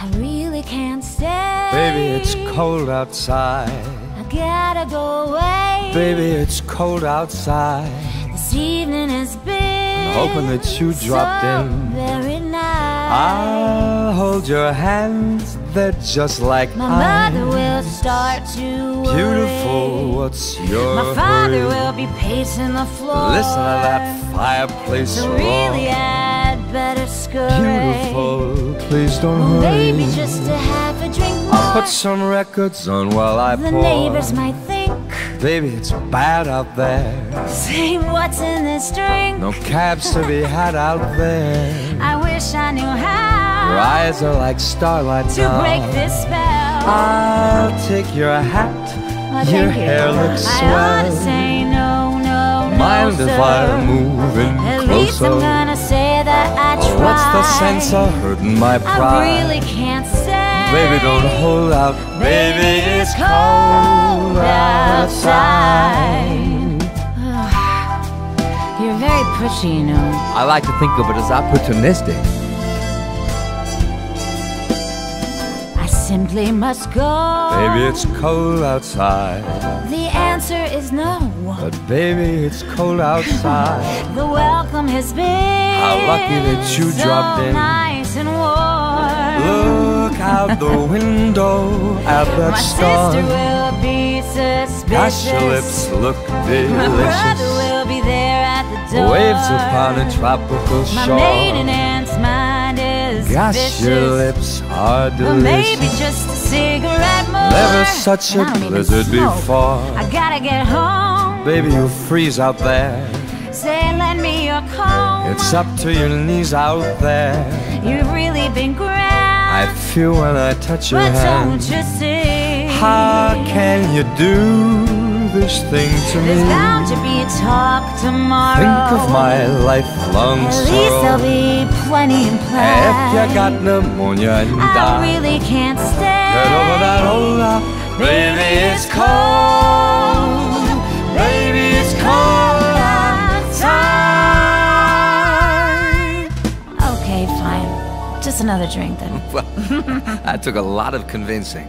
I really can't stay. Baby, it's cold outside. I gotta go away. Baby, it's cold outside. This evening has been hoping that you dropped so in. I'll hold your hands, they're just like My mine. mother will start to worry. Beautiful, what's your My father hurry? will be pacing the floor. Listen to that fireplace So roar. really, I'd better scurry. Beautiful, please don't Well, hurry. Maybe just to have a drink more. I'll put some records on while I the pour. neighbors might think, Baby, it's bad out there. say what's in this drink. No cabs to be had out there. I wish I knew how Your eyes are like starlight to now. break this spell. I'll take your hat. Oh, your thank you. hair looks I swell. say no, no, Mind no, if sir. I move in At closer? least I'm gonna say that I Oh, tried. what's the sense of hurting my pride? I really can't say. Baby, don't hold out. Baby, it's cold outside. You're very pushy, you know. I like to think of it as opportunistic. I simply must go. Baby, it's cold outside. The answer is no. But baby, it's cold outside. The welcome has been How lucky that you so dropped in. nice and warm. Look out the window at that My sister will be suspicious. Gosh, your lips look My brother delicious. Waves upon a tropical My shore. maiden aunt's mind is Gosh, vicious. your lips are But maybe delicious. just a cigarette more. Never such a blizzard before. I gotta get home. Baby, you'll freeze out there. Say, lend me your comb. It's up to your knees out there. You've really been grand. I feel when I touch your but hand. don't you see? How can you do this thing to There's me? bound to be talk tomorrow. Think of my lifelong At least there'll be plenty in play. If you got pneumonia and I die, really can't stay. get over that love. Baby, it's cold. Baby, it's cold outside. Okay, fine. Just another drink then. Well, that took a lot of convincing.